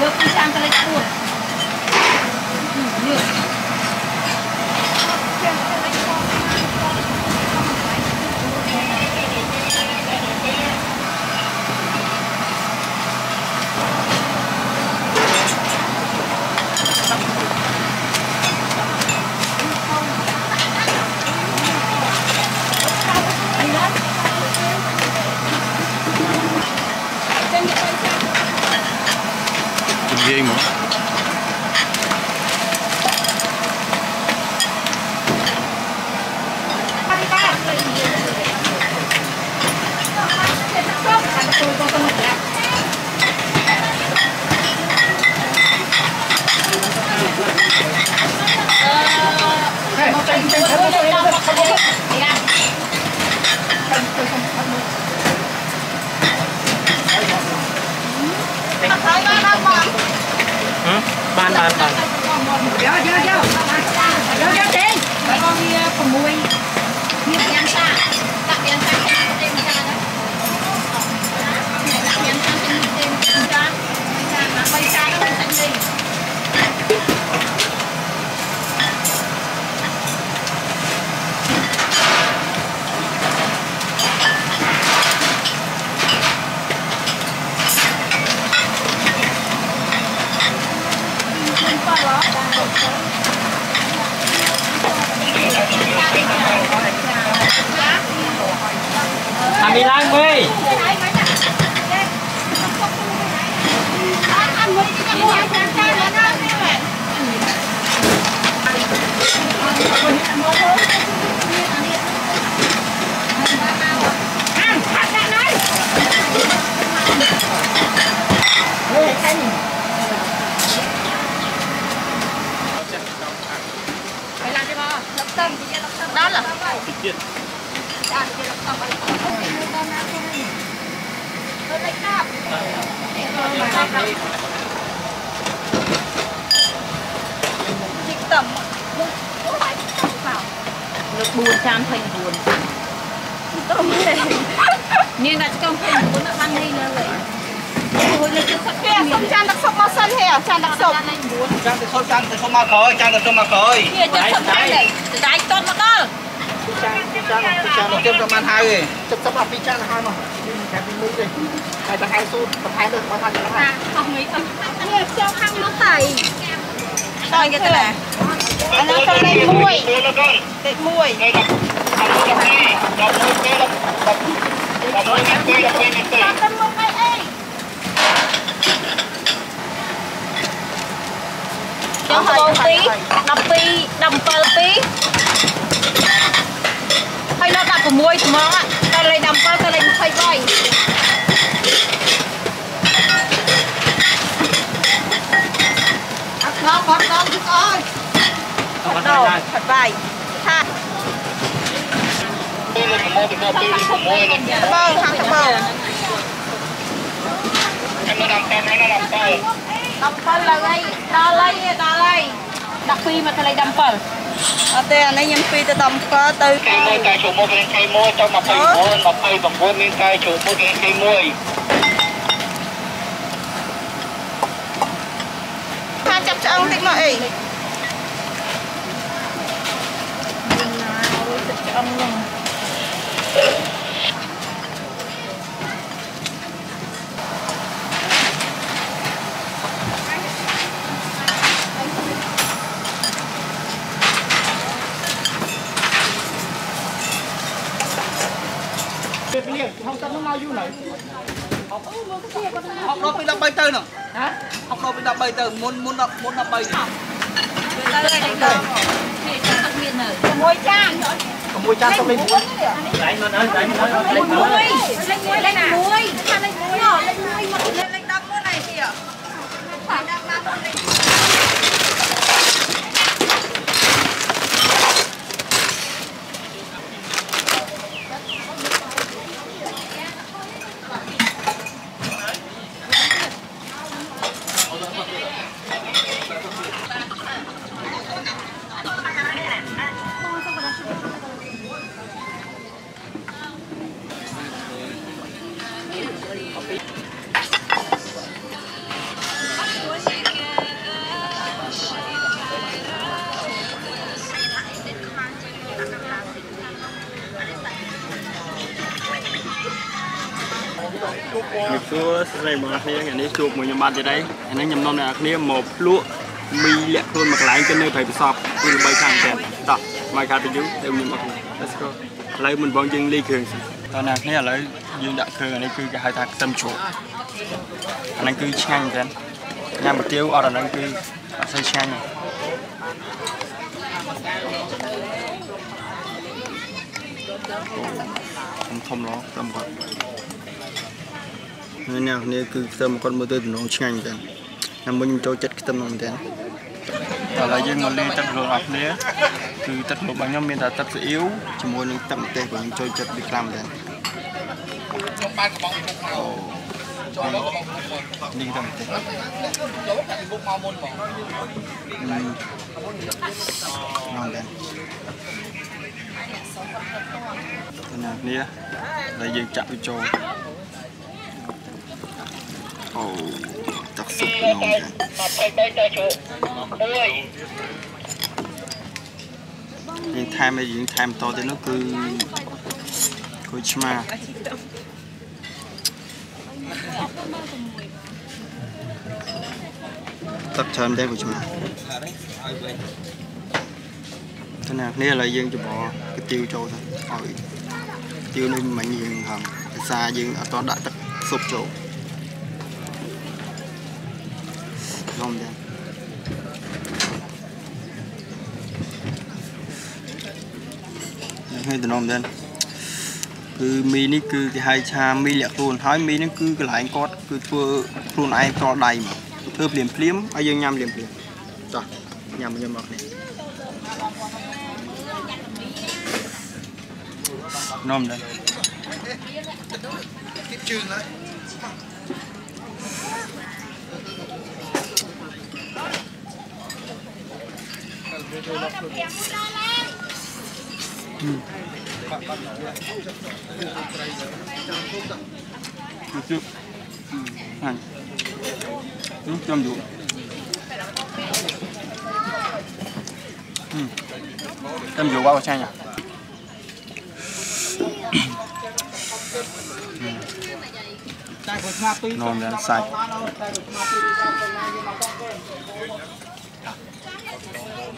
Look, I'm going to do it. Look. បានបានបានយកយកយកយកយកទេបើវា6 មានដាក់ឆ្កឹងពេញមុនបាននេះនៅហើយចូលលេខទឹកសុខគេសុំចានទឹកសុខមកសិនហេចានទឹកសុខចានទឹកសុខចានទឹកសុខមកក្រោយចានទឹកសុខមកក្រោយចានទឹកសុខដៃដៃតន់មកដល់ចានចានចានខ្ញុំប្រហែលហើយជិតសុខអស់ពីចានហើយមកតែពីមុខទេតែតែហៅសូត្របន្ថែមទៅបើថាចានហ្នឹងអស់មិនអស់នេះចូលខាងនោះតៃតើយកទៅណាអានោះទៅលេខ1លេខ1លេខ1ដល់1ដល់1 12 17ទីហើយនៅ16ថ្មងទៅលេខ17ទៅលេខ23អត់ដល់គាត់ដល់ទឹកអើយអត់ដល់ផាត់បាយថាទៅលើមកទៅទៅមួយនេះត្បូងខាងត្បូងចាំដល់តាមតាមដល់តាម17លើហើយដល់ហើយដល់ហើយ 12មកទៅលេខ17អត់ទេអានេះខ្ញុំ2ទៅ17ទៅគេមួយកាយចូលមកគេគេមួយទៅ29 29មានកាយចូលមកគេគេមួយថាចាប់ឆ្អឹងតិចមកអីឆ្អឹងហ្នឹង ពេលលា ហងតានោះមកយូរនៅអត់ដល់ពី13ទៅនោះហ៎អត់ដល់ពី13ទៅមុនមុនមុន13ទៅហើយទៅនេះចាំអត់មាននៅមួយចាន6ចានសុំលេខ4មួយលេខមួយលេខមួយលេខមួយថាលេខមួយលេខមួយមកលេខលេខ10មួយនេះទៀតថាដាក់មកលេខ សួរស្រីបងប្អូនគ្នាថ្ងៃនេះជួបមួយខ្ញុំបាទទៀតហើយថ្ងៃនេះខ្ញុំនាំអ្នកគ្នាមកភ្លក់មីលាក់ខ្លួនមួយកន្លែងទៅនៅព្រៃប្រសពគឺល្បីខាងទៀតតោះមកខាត់ទៅយូរទៅខ្ញុំមក Let's go ឥឡូវមិនបងយើងលីគ្រឿងសិតើអ្នកគ្នាឥឡូវយើងដាក់គ្រឿងអានេះគឺគេហៅថាខ្ទឹមជ្រូកអាហ្នឹងគឺឆ្ងាញ់មែនញ៉ាំបន្ទាវអត់អាហ្នឹងគឺអត់សូវឆ្ងាញ់ធំធំឡងខ្ទឹមគាត់ នេះអ្នកនេះគឺខ្ទឹមគាត់មើលទៅដំណងឆ្ងាញ់មែនតើមុនខ្ញុំចូលចិត្តខ្ទឹមហ្នឹងមែនតើឥឡូវយើងមកលាយទឹកលោកអស់គ្នាគឺទឹកលោករបស់ខ្ញុំមានតែទឹកស៊ីអ៊ីវជាមួយនឹងទឹកម្ទេសរបស់ខ្ញុំចូលចិត្តវាខ្លាំងមែនតើខ្ញុំបានកំងពុកមកចូលមកកំងពុកមកនេះទឹកម្ទេសចូលដាក់ពុកមកមុនមកណងដែរណានេះហើយយើងចាក់វាចូល អូទឹកស៊ុបនំដែរ23ទៅចូលមួយយើងថែមឲ្យយើងថែមតទៀតនោះគឺគួយឆ្មាទឹកច្រើនដែរគួយឆ្មាទៅណាគ្នាឥឡូវយើងច្បល់កាទៀវចូលទៅឲ្យកាទៀវនេះមិញយើងហឹងភាសាយើងអត់តដាក់ទឹកស៊ុបចូល ឡំដែរ hơi từ nôm lên គឺមីនេះគឺគេហៅថាមីលាក់ខ្លួនហើយមីនេះគឺកន្លែងគាត់គឺធ្វើខ្លួនឯងផ្ទាល់ដៃមកធ្វើភ្លាមភ្លាមឲ្យយើងញ៉ាំភ្លាមភ្លាមតោះញ៉ាំញ៉ាំមកគ្នានំដែរ Tiếp chừng đấy ជឹកហាញ់ខ្ញុំយូ រខ្ញុំយូរว่าឆ្ងាញ់តែគាត់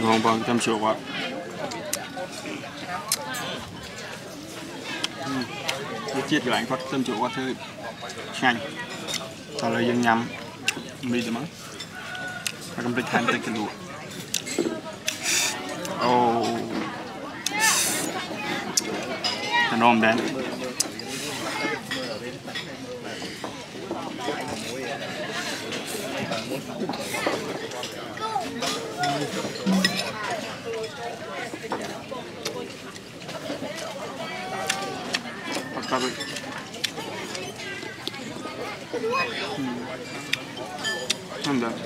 móm ngon bằng trăm triệu ạ វាជាតិកន្លែងគាត់ខ្ទឹមជ្រូកគាត់ធ្វើឆ្ងាញ់តោះឥឡូវយើងញ៉ាំមីទៅមកហើយ កំភ្លេចថែម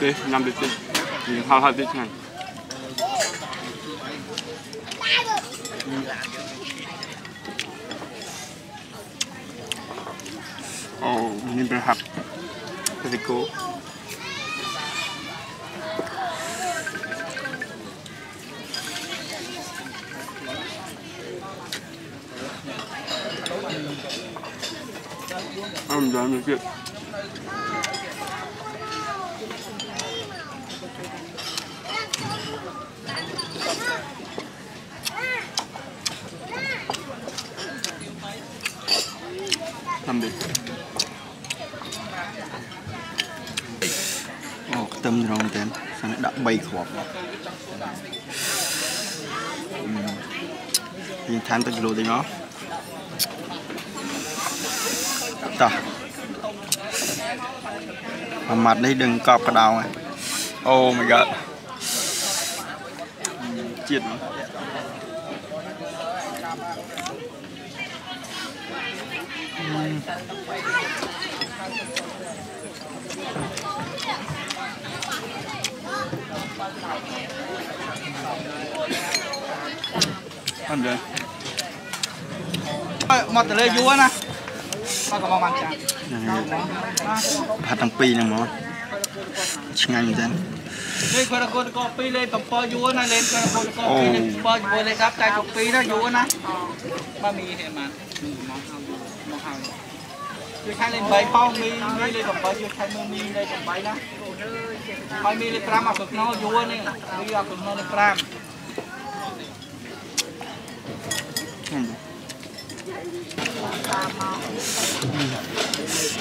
ទឹកជ្រូកអូអានំដែរអត់ទៅហ្នឹងដែរអូខេញ៉ាំតិចតិចយើងហៅហៅតិចឆ្ងាញ់អូនេះប្រហាប់ទៅគោអមដល់មកទៀត làm đi Ồ, cái tâm rồi tên sao lại đậm bay khọp nhìn than tới kilo thì nó tao mà mặt đây đừng cọp cái đầu này oh my god chết បានទេមកទៅលើយួរណាមកកុំបានចាផាត់ទាំងពីរហ្នឹងហ្មងឆ្ងាញ់មែនលេខគាត់គាត់កោ2លេខ7យួរណាលេខគាត់គាត់កោ2លេខ7យួរលេខ10តែកោ2ណាយួរណាបាទមីហេម៉ានមកហៅមកហៅ ជួយខែលេខ8ផងមីមីលេខ7ជួយខែមើលមីលេខ8ណាហើយមីលេខ5អត់គ្រប់ណោយួរនេះមីអត់គ្រប់ណោលេខ5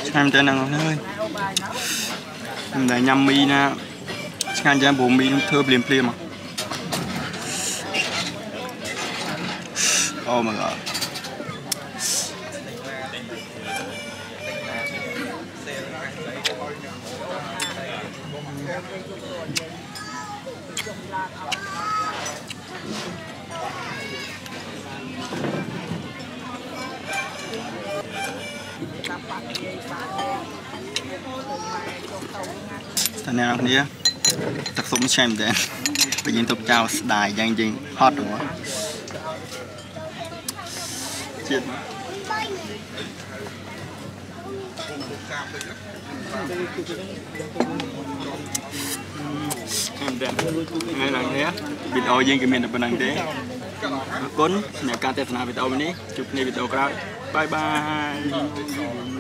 ឆ្ងាញ់តែហ្នឹងអើយខ្ញុំតែញ៉ាំមីណាឆ្ងាញ់ចាំព្រោះមីនឹងធ្វើភ្លាមភ្លាមអូ my god អ្នកនរគ្នាទឹកសុំឆ្ងាញ់មែនទេបើយើងទុកចោលស្ដាយយ៉ាងយើងហត់ហ្មងជាតិមកអឺតែ ថ្ងៃឡើងនេះវីដេអូយើងក៏មានតែប៉ុណ្្នឹងទេអរគុណសម្រាប់ការទស្សនាវីដេអូនេះជួបគ្នាវីដេអូក្រោយបាយបាយ